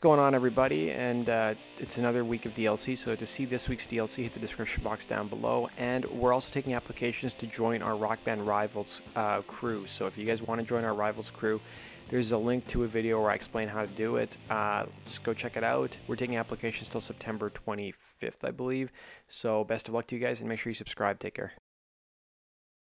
What's going on, everybody? And uh, it's another week of DLC. So to see this week's DLC, hit the description box down below. And we're also taking applications to join our Rock Band Rivals uh, crew. So if you guys want to join our Rivals crew, there's a link to a video where I explain how to do it. Uh, just go check it out. We're taking applications till September 25th, I believe. So best of luck to you guys, and make sure you subscribe. Take care.